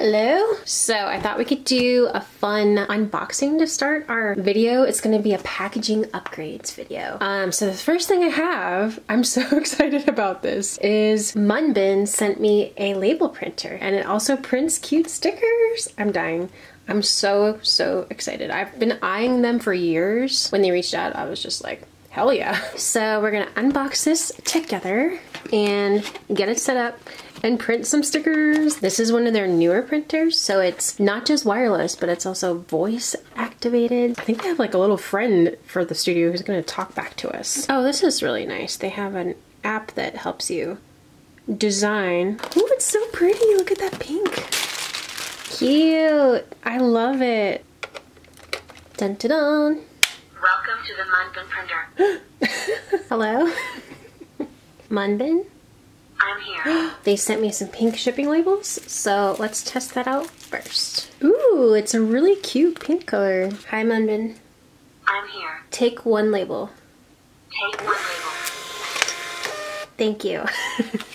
Hello. So I thought we could do a fun unboxing to start our video. It's gonna be a packaging upgrades video. Um, so the first thing I have, I'm so excited about this, is Munbyn sent me a label printer and it also prints cute stickers. I'm dying. I'm so, so excited. I've been eyeing them for years. When they reached out, I was just like, hell yeah. So we're gonna unbox this together and get it set up and print some stickers. This is one of their newer printers, so it's not just wireless, but it's also voice activated. I think they have like a little friend for the studio who's gonna talk back to us. Oh, this is really nice. They have an app that helps you design. Oh, it's so pretty. Look at that pink. Cute. I love it. Dun dun dun. Welcome to the Munbyn printer. Hello? Munbyn? I'm here. They sent me some pink shipping labels, so let's test that out first. Ooh, it's a really cute pink color. Hi, Munbyn. I'm here. Take one label. Take one label. Thank you.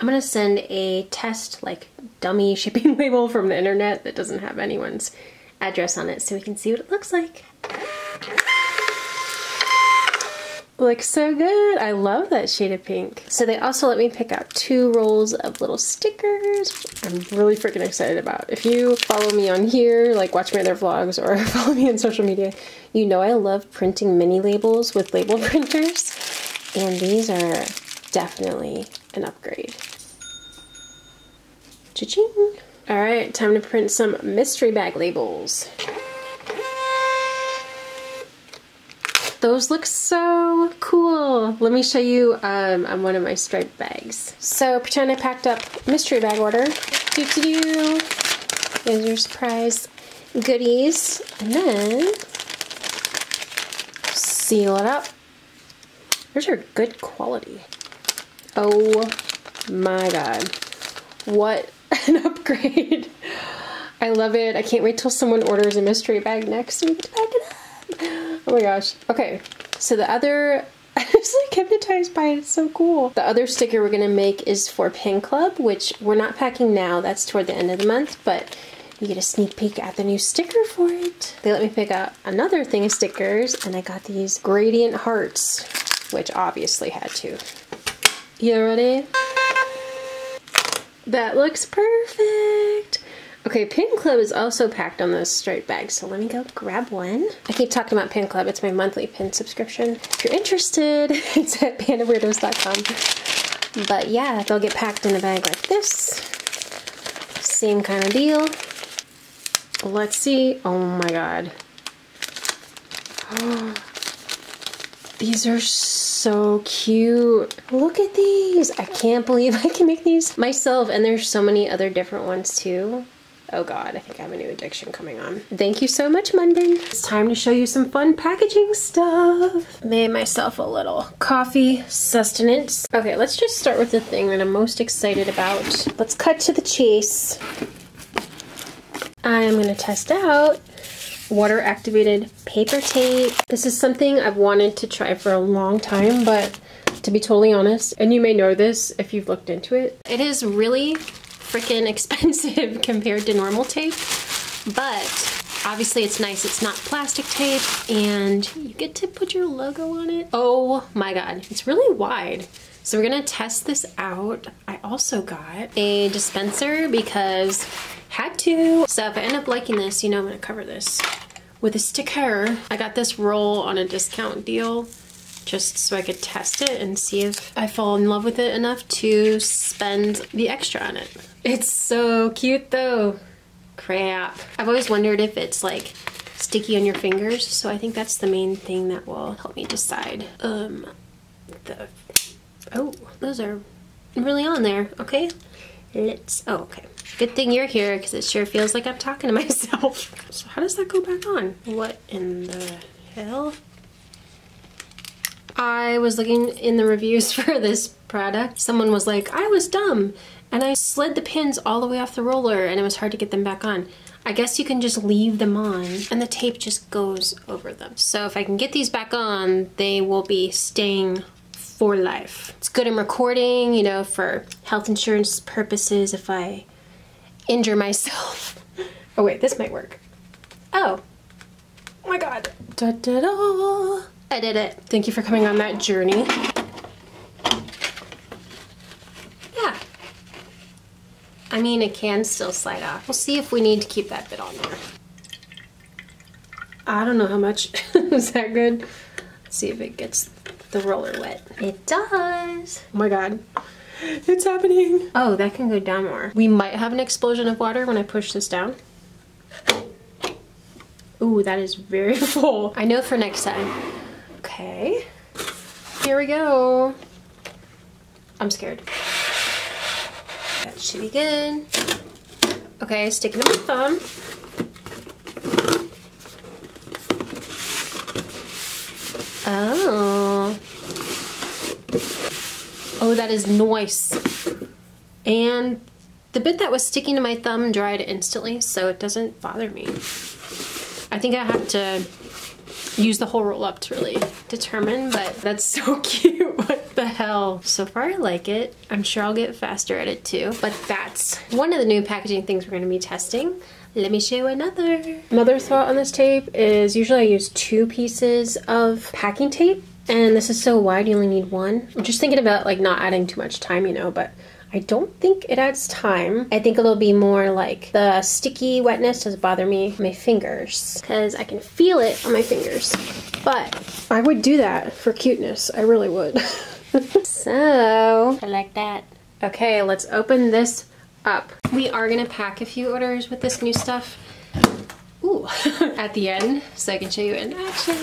I'm gonna send a test, like, dummy shipping label from the internet that doesn't have anyone's address on it so we can see what it looks like. Looks so good. I love that shade of pink. So they also let me pick out two rolls of little stickers. I'm really freaking excited about. If you follow me on here, like watch my other vlogs or follow me on social media, you know I love printing mini labels with label printers. And these are definitely an upgrade. Cha-ching! All right, time to print some mystery bag labels. Those look so cool. Let me show you um, on one of my striped bags. So pretend I packed up mystery bag order. Do do do. There's your surprise goodies. And then seal it up. Those are good quality. Oh my god. What an upgrade. I love it. I can't wait till someone orders a mystery bag next so we get to pack it up. Oh my gosh. Okay, so the other, I was like hypnotized by it. It's so cool. The other sticker we're gonna make is for Pin Club, which we're not packing now. That's toward the end of the month, but you get a sneak peek at the new sticker for it. They let me pick out another thing of stickers, and I got these gradient hearts, which obviously had to. You ready? That looks perfect. Okay, Pin Club is also packed on those straight bags, so let me go grab one. I keep talking about Pin Club, it's my monthly pin subscription. If you're interested, it's at bandofweirdos.com. But yeah, they'll get packed in a bag like this. Same kind of deal. Let's see. Oh my god. These are so cute. Look at these. I can't believe I can make these myself. And there's so many other different ones too. Oh god, I think I have a new addiction coming on. Thank you so much, Munbyn. It's time to show you some fun packaging stuff. Made myself a little coffee sustenance. Okay, let's just start with the thing that I'm most excited about. Let's cut to the chase. I'm gonna test out water activated paper tape. This is something I've wanted to try for a long time, but to be totally honest, and you may know this if you've looked into it, it is really freaking expensive compared to normal tape, but obviously it's nice. It's not plastic tape and you get to put your logo on it. Oh my God, it's really wide. So we're gonna test this out. I also got a dispenser because had to. So if I end up liking this, you know I'm gonna cover this with a sticker. I got this roll on a discount deal just so I could test it and see if I fall in love with it enough to spend the extra on it. It's so cute though. Crap. I've always wondered if it's like sticky on your fingers, so I think that's the main thing that will help me decide. Um, the, oh, those are really on there, okay? Let's, oh, okay. Good thing you're here because it sure feels like I'm talking to myself. So how does that go back on? What in the hell? I was looking in the reviews for this product. Someone was like, I was dumb and I slid the pins all the way off the roller and it was hard to get them back on. I guess you can just leave them on and the tape just goes over them. So if I can get these back on, they will be staying for life. It's good in recording, you know, for health insurance purposes if I injure myself. Oh wait, this might work. Oh. Oh my god. Da da da. I did it. Thank you for coming on that journey. Yeah. I mean, it can still slide off. We'll see if we need to keep that bit on there. I don't know how much. Is that good? Let's see if it gets the roller wet. It does. Oh my god. It's happening. Oh, that can go down more. We might have an explosion of water when I push this down. Ooh, that is very full. I know for next time. Okay. Here we go. I'm scared. That should be good. Okay, sticking to my thumb. Oh. Oh, that is nice. And the bit that was sticking to my thumb dried instantly, so it doesn't bother me. I think I have to use the whole roll up to really determine, but that's so cute. what the hell? So far I like it. I'm sure I'll get faster at it too, but that's one of the new packaging things we're gonna be testing. Let me show you another. Another thought on this tape is usually I use two pieces of packing tape and this is so wide you only need one. I'm just thinking about like not adding too much time, you know, but I don't think it adds time. I think it'll be more like the sticky wetness doesn't bother me my fingers because I can feel it on my fingers. But I would do that for cuteness. I really would. so, I like that. Okay, let's open this up. We are gonna pack a few orders with this new stuff. Ooh, at the end, so I can show you in action.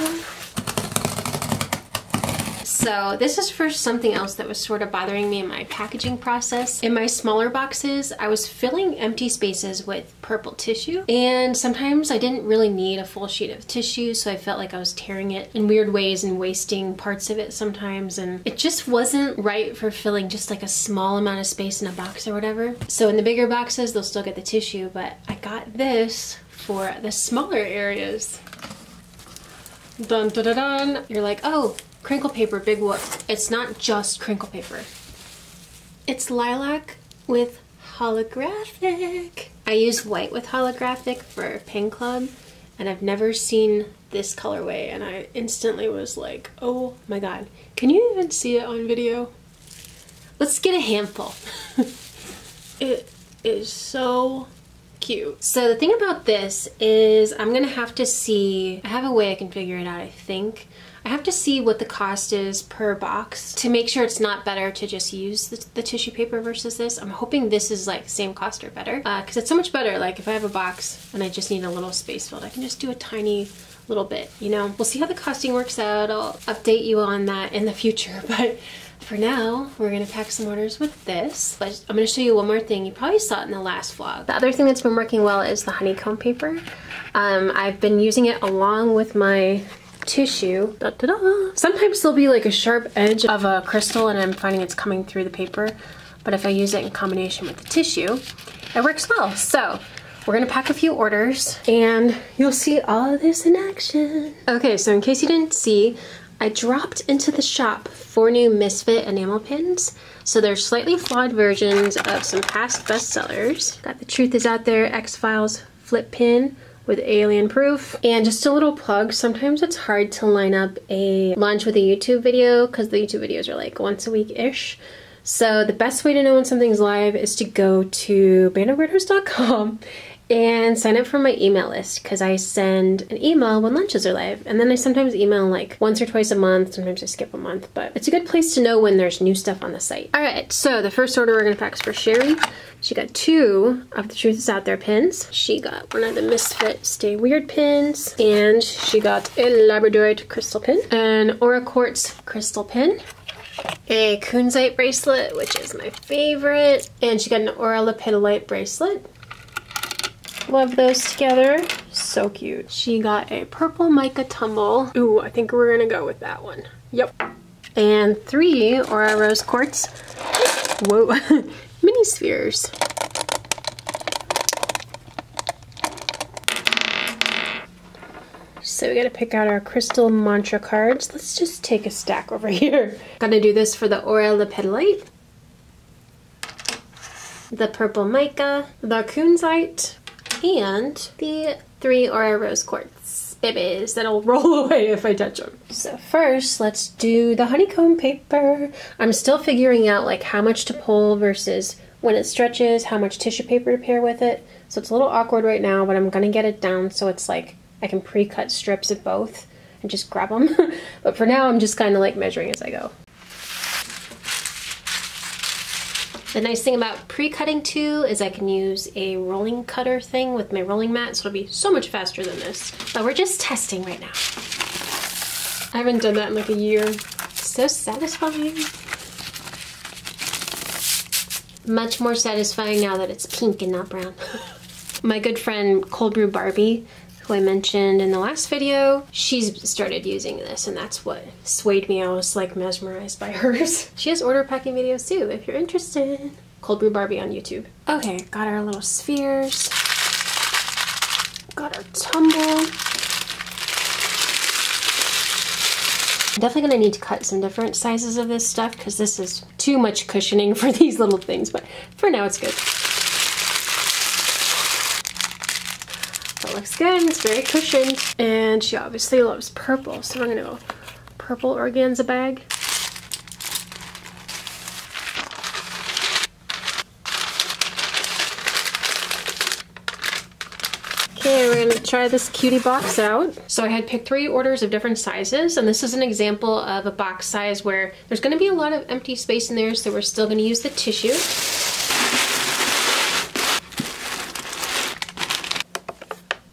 So this is for something else that was sort of bothering me in my packaging process. In my smaller boxes, I was filling empty spaces with purple tissue and sometimes I didn't really need a full sheet of tissue so I felt like I was tearing it in weird ways and wasting parts of it sometimes and it just wasn't right for filling just like a small amount of space in a box or whatever. So in the bigger boxes, they'll still get the tissue, but I got this for the smaller areas. Dun dun dun dun. You're like, oh, crinkle paper, big whoop. It's not just crinkle paper. It's lilac with holographic. I use white with holographic for Pin Club and I've never seen this colorway and I instantly was like, oh my god. Can you even see it on video? Let's get a handful. it is so cute. So the thing about this is I'm gonna have to see, I have a way I can figure it out I think. I have to see what the cost is per box to make sure it's not better to just use the, the tissue paper versus this. I'm hoping this is like same cost or better because uh, it's so much better. Like if I have a box and I just need a little space filled, I can just do a tiny little bit, you know? We'll see how the costing works out. I'll update you on that in the future, but for now, we're gonna pack some orders with this. But I'm gonna show you one more thing. You probably saw it in the last vlog. The other thing that's been working well is the honeycomb paper. Um, I've been using it along with my tissue. Da, da, da. Sometimes there'll be like a sharp edge of a crystal and I'm finding it's coming through the paper. But if I use it in combination with the tissue, it works well. So we're gonna pack a few orders and you'll see all of this in action. Okay, so in case you didn't see, I dropped into the shop four new Misfit enamel pins. So they're slightly flawed versions of some past bestsellers. Got The Truth Is Out There, X-Files, Flip Pin, with alien proof. And just a little plug, sometimes it's hard to line up a lunch with a YouTube video because the YouTube videos are like once a week-ish. So the best way to know when something's live is to go to bandofweirdos.com and sign up for my email list because I send an email when lunches are live. And then I sometimes email like once or twice a month, sometimes I skip a month, but it's a good place to know when there's new stuff on the site. All right, so the first order we're gonna pack is for Sherry. She got two of the Truth is Out There pins. She got one of the Misfit Stay Weird pins, and she got a Labradorite crystal pin, an Aura Quartz crystal pin, a Kunzite bracelet, which is my favorite, and she got an Aura Lepidolite bracelet. Love those together. So cute. She got a purple mica tumble. Ooh, I think we're gonna go with that one. Yep. And three Aura Rose Quartz. Whoa. Mini spheres. So we gotta pick out our crystal mantra cards. Let's just take a stack over here. Gonna do this for the Aura Lepidolite. the purple mica, the kunzite, and the three Aura rose quartz babies that'll roll away if I touch them. So first, let's do the honeycomb paper. I'm still figuring out like how much to pull versus when it stretches, how much tissue paper to pair with it. So it's a little awkward right now, but I'm gonna get it down so it's like I can pre-cut strips of both and just grab them. but for now, I'm just kind of like measuring as I go. The nice thing about pre-cutting too is I can use a rolling cutter thing with my rolling mat, so it'll be so much faster than this. But we're just testing right now. I haven't done that in like a year. So satisfying. Much more satisfying now that it's pink and not brown. my good friend Cold Brew Barbie who I mentioned in the last video, she's started using this and that's what swayed me. I was like mesmerized by hers. She has order packing videos too if you're interested. Cold Brew Barbie on YouTube. Okay, got our little spheres. Got our tumble. Definitely gonna need to cut some different sizes of this stuff because this is too much cushioning for these little things, but for now it's good. Looks good. It's very cushioned. And she obviously loves purple, so we're gonna go purple organza bag. Okay, we're gonna try this cutie box out. So I had picked three orders of different sizes, and this is an example of a box size where there's gonna be a lot of empty space in there, so we're still gonna use the tissue.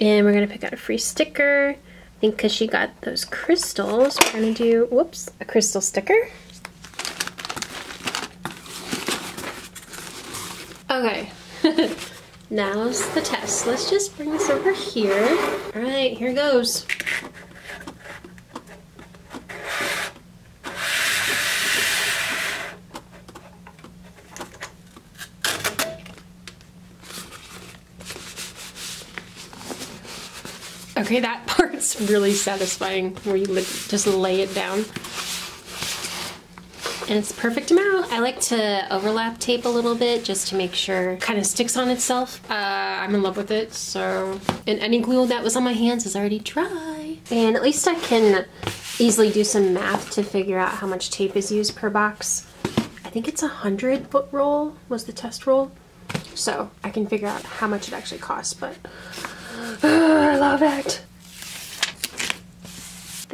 And we're gonna pick out a free sticker. I think because she got those crystals, we're gonna do, whoops, a crystal sticker. Okay, now's the test. Let's just bring this over here. All right, here goes. Okay, that part's really satisfying where you just lay it down. And it's perfect amount. I like to overlap tape a little bit just to make sure it kind of sticks on itself. Uh, I'm in love with it, so... And any glue that was on my hands is already dry. And at least I can easily do some math to figure out how much tape is used per box. I think it's a 100 foot roll was the test roll. So I can figure out how much it actually costs, but I love it.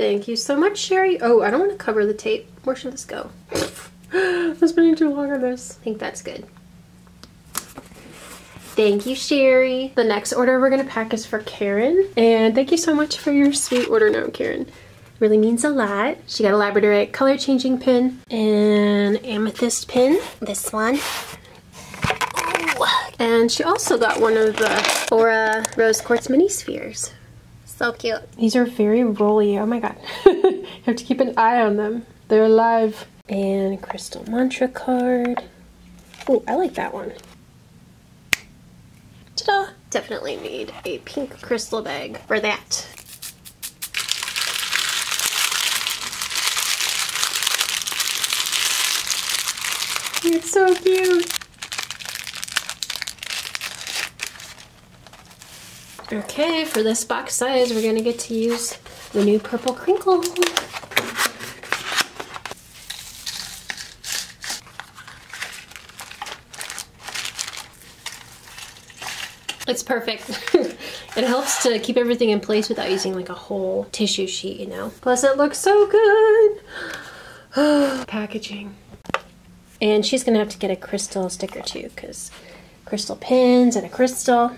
Thank you so much, Sherry. Oh, I don't want to cover the tape. Where should this go? I'm spending too long on this. I think that's good. Thank you, Sherry. The next order we're going to pack is for Karen. And thank you so much for your sweet order note, Karen. Really means a lot. She got a Labradorite color changing pin and amethyst pin. This one. And she also got one of the Aura Rose Quartz Mini Spheres. So cute. These are very rolly. Oh my god. you have to keep an eye on them. They're alive. And crystal mantra card. Oh, I like that one. Ta-da! Definitely need a pink crystal bag for that. It's so cute. Okay, for this box size, we're gonna get to use the new purple crinkle. It's perfect. it helps to keep everything in place without using like a whole tissue sheet, you know? Plus it looks so good. Packaging. And she's gonna have to get a crystal sticker too, because crystal pins and a crystal.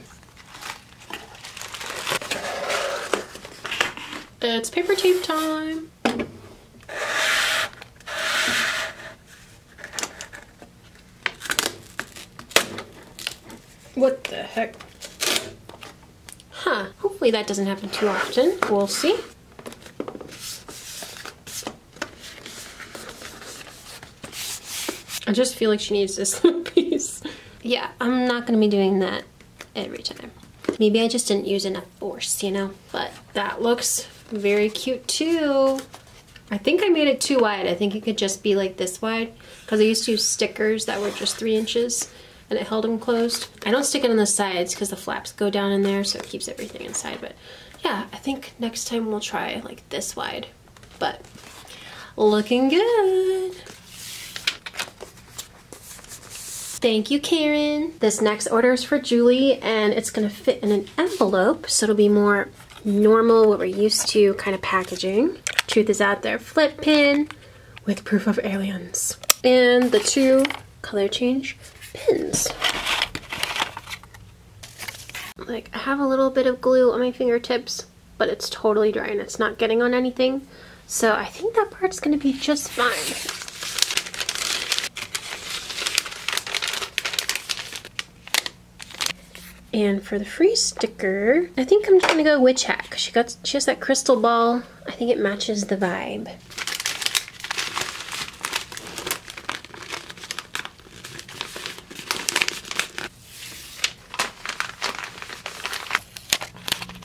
It's paper tape time. What the heck? Huh, hopefully that doesn't happen too often. We'll see. I just feel like she needs this little piece. Yeah, I'm not gonna be doing that every time. Maybe I just didn't use enough force, you know? But that looks very cute too. I think I made it too wide. I think it could just be like this wide because I used to use stickers that were just three inches and it held them closed. I don't stick it on the sides because the flaps go down in there so it keeps everything inside. But yeah, I think next time we'll try like this wide. But looking good. Thank you, Karen. This next order is for Julie and it's gonna fit in an envelope so it'll be more normal, what we're used to kind of packaging. Truth is out there, flip pin with proof of aliens. And the two color change pins. Like I have a little bit of glue on my fingertips, but it's totally dry and it's not getting on anything. So I think that part's gonna be just fine. And for the free sticker, I think I'm just gonna go Witch Hat. She got she has that crystal ball. I think it matches the vibe.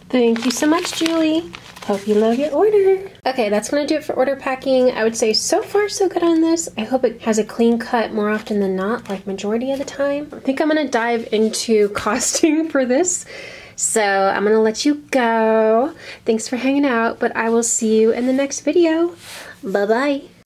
Thank you so much, Julie. Hope you love your order. Okay, that's gonna do it for order packing. I would say so far so good on this. I hope it has a clean cut more often than not, like majority of the time. I think I'm gonna dive into costing for this. So I'm gonna let you go. Thanks for hanging out, but I will see you in the next video. Bye-bye.